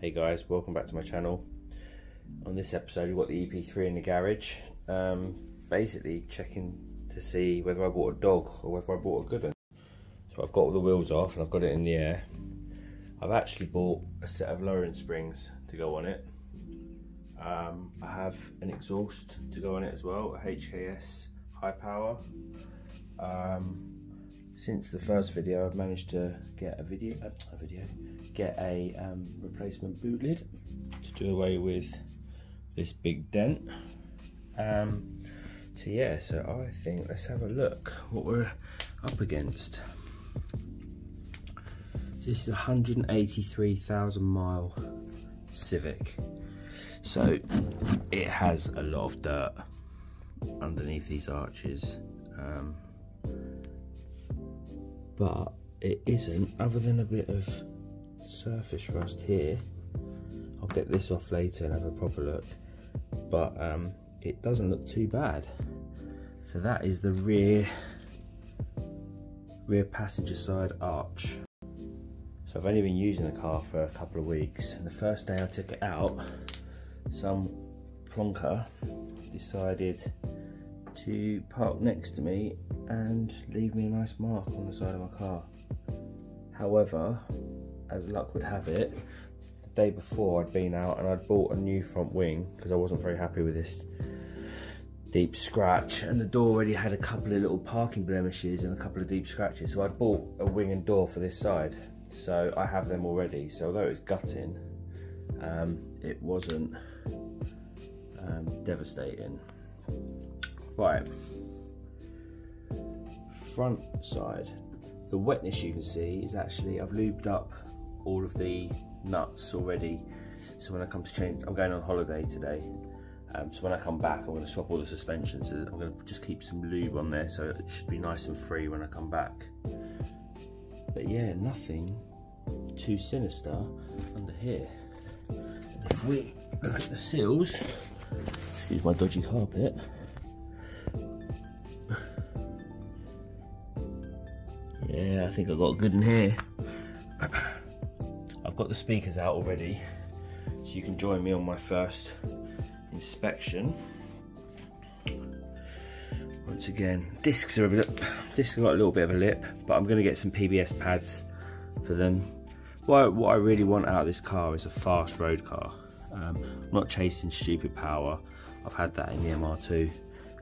Hey guys, welcome back to my channel. On this episode, we've got the EP3 in the garage. Um, basically checking to see whether I bought a dog or whether I bought a good one. So I've got all the wheels off and I've got it in the air. I've actually bought a set of lowering springs to go on it. Um, I have an exhaust to go on it as well, a HKS Hi-Power. Um, since the first video, I've managed to get a video, uh, a video, get a um, replacement boot lid to do away with this big dent. Um, so yeah, so I think let's have a look what we're up against. This is a 183,000 mile Civic. So it has a lot of dirt underneath these arches. Um, but it isn't other than a bit of surface rust here. I'll get this off later and have a proper look. But um, it doesn't look too bad. So that is the rear rear passenger side arch. So I've only been using the car for a couple of weeks. And the first day I took it out some plonker decided to park next to me and leave me a nice mark on the side of my car. However, as luck would have it, the day before I'd been out and I'd bought a new front wing because I wasn't very happy with this deep scratch and the door already had a couple of little parking blemishes and a couple of deep scratches. So I'd bought a wing and door for this side. So I have them already. So although it's gutting um, it wasn't um, devastating right front side. The wetness you can see is actually I've lubed up all of the nuts already. So when I come to change I'm going on holiday today. Um, so when I come back I'm going to swap all the suspensions. So I'm going to just keep some lube on there so it should be nice and free when I come back. But yeah nothing too sinister under here. If we look at the seals excuse my dodgy carpet Yeah, I think I got good in here. I've got the speakers out already, so you can join me on my first inspection. Once again, discs are a bit, discs got a little bit of a lip, but I'm going to get some PBS pads for them. What I, what I really want out of this car is a fast road car. Um, I'm not chasing stupid power. I've had that in the MR2.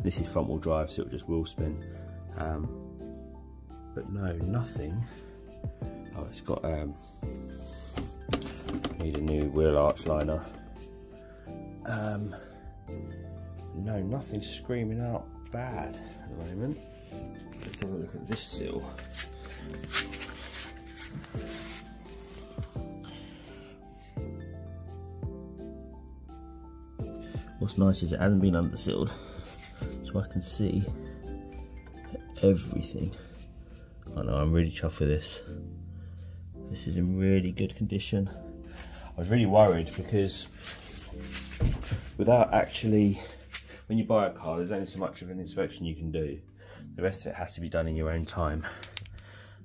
This is front wheel drive, so it'll just wheel spin. Um, but no, nothing. Oh, it's got, um, need a new wheel arch liner. Um, no, nothing screaming out bad at the moment. Let's have a look at this seal. What's nice is it hasn't been undersealed, so I can see everything. I know, I'm really chuffed with this. This is in really good condition. I was really worried because without actually, when you buy a car, there's only so much of an inspection you can do. The rest of it has to be done in your own time.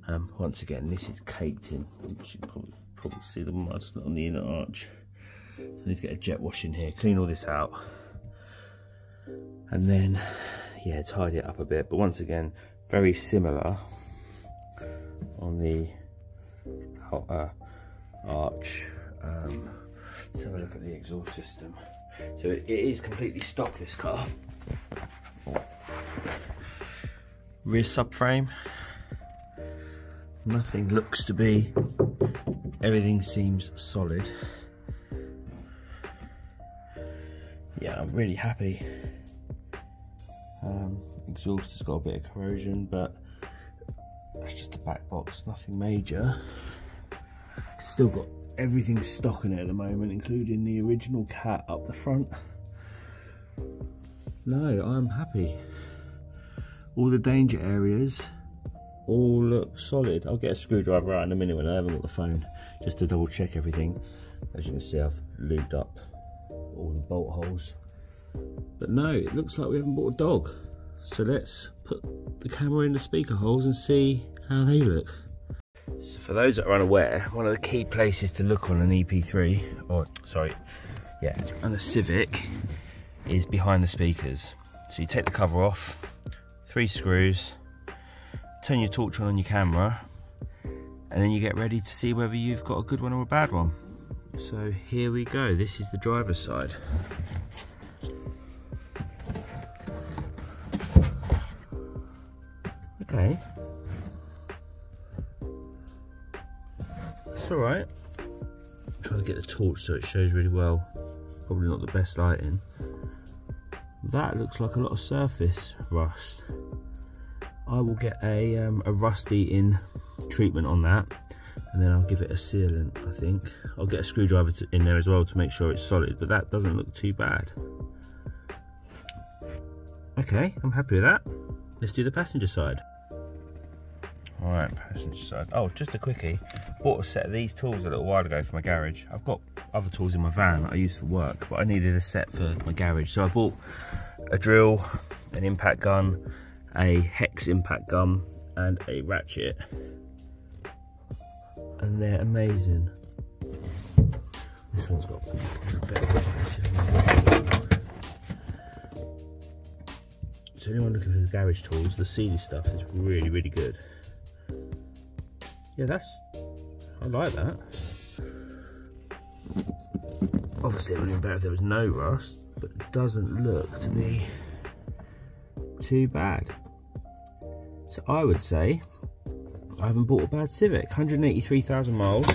Um, once again, this is caked in. You can probably, probably see the mud on the inner arch. I need to get a jet wash in here, clean all this out. And then, yeah, tidy it up a bit. But once again, very similar on the uh, arch. Um, let's have a look at the exhaust system. So it, it is completely stock, this car. Rear subframe. Nothing looks to be, everything seems solid. Yeah, I'm really happy. Um, exhaust has got a bit of corrosion, but that's just a back box, nothing major. Still got everything stock in it at the moment, including the original cat up the front. No, I'm happy. All the danger areas all look solid. I'll get a screwdriver out in a minute when I haven't got the phone, just to double check everything. As you can see, I've lubed up all the bolt holes. But no, it looks like we haven't bought a dog. So let's put the camera in the speaker holes and see how they look. So for those that are unaware, one of the key places to look on an EP3, or sorry, yeah, on a Civic, is behind the speakers. So you take the cover off, three screws, turn your torch on on your camera, and then you get ready to see whether you've got a good one or a bad one. So here we go, this is the driver's side. Okay. It's alright. Trying to get the torch so it shows really well. Probably not the best lighting. That looks like a lot of surface rust. I will get a, um, a rust eating treatment on that and then I'll give it a sealant I think. I'll get a screwdriver to, in there as well to make sure it's solid but that doesn't look too bad. Okay, I'm happy with that. Let's do the passenger side. Alright, passenger side. Oh, just a quickie. Bought a set of these tools a little while ago for my garage. I've got other tools in my van that I use for work, but I needed a set for my garage. So I bought a drill, an impact gun, a hex impact gun, and a ratchet. And they're amazing. This one's got so anyone looking for the garage tools, the Sealey stuff is really, really good. Yeah, that's, I like that. Obviously it would have been better if there was no rust, but it doesn't look to be too bad. So I would say I haven't bought a bad Civic, 183,000 miles.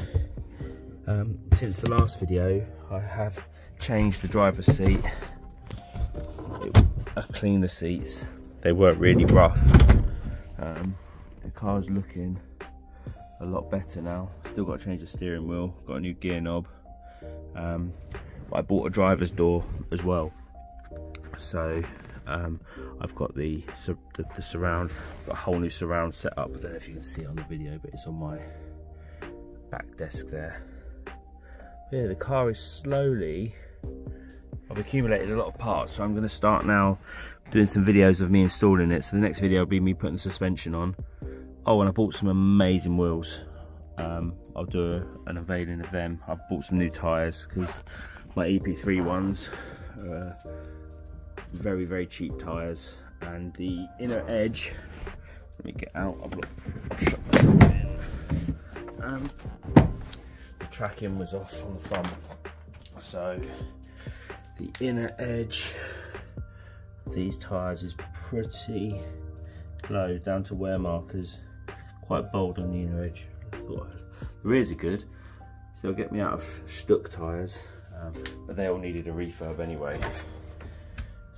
Um, since the last video, I have changed the driver's seat I cleaned the seats. They weren't really rough. Um, the car's looking a lot better now. Still got to change the steering wheel, got a new gear knob. Um, I bought a driver's door as well. So um, I've got the, the, the, surround, got a whole new surround set up. I don't know if you can see it on the video, but it's on my back desk there. yeah, the car is slowly I've accumulated a lot of parts, so I'm going to start now doing some videos of me installing it. So the next video will be me putting the suspension on. Oh, and I bought some amazing wheels. Um, I'll do an unveiling of them. I've bought some new tyres because my EP3 ones are very, very cheap tyres. And the inner edge, let me get out, I've. Um, the tracking was off on the front. So the inner edge of these tyres is pretty low down to wear markers quite bold on the inner edge. The rears are good. So they'll get me out of stuck tyres. Um, but they all needed a refurb anyway.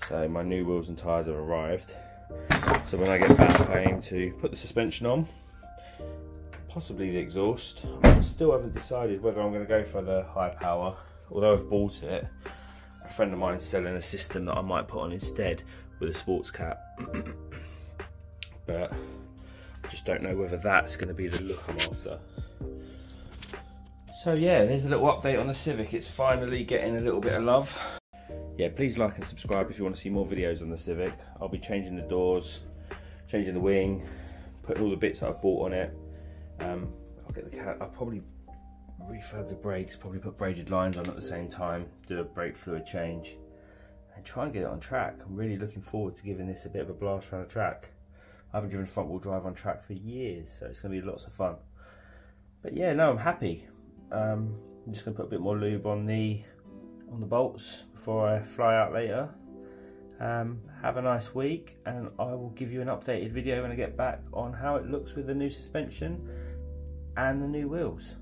So my new wheels and tyres have arrived. So when I get back I aim to put the suspension on possibly the exhaust. I still haven't decided whether I'm going to go for the Hi-Power. Although I've bought it a friend of mine is selling a system that I might put on instead with a sports cat. but just don't know whether that's going to be the look I'm after. So yeah, there's a little update on the Civic. It's finally getting a little bit of love. Yeah, please like and subscribe if you want to see more videos on the Civic. I'll be changing the doors, changing the wing, putting all the bits that I've bought on it. Um, I'll get the cat. I'll probably refurb the brakes, probably put braided lines on at the same time, do a brake fluid change, and try and get it on track. I'm really looking forward to giving this a bit of a blast around the track. I haven't driven front wheel drive on track for years, so it's going to be lots of fun. But yeah, no, I'm happy. Um, I'm just going to put a bit more lube on the on the bolts before I fly out later. Um, have a nice week, and I will give you an updated video when I get back on how it looks with the new suspension and the new wheels.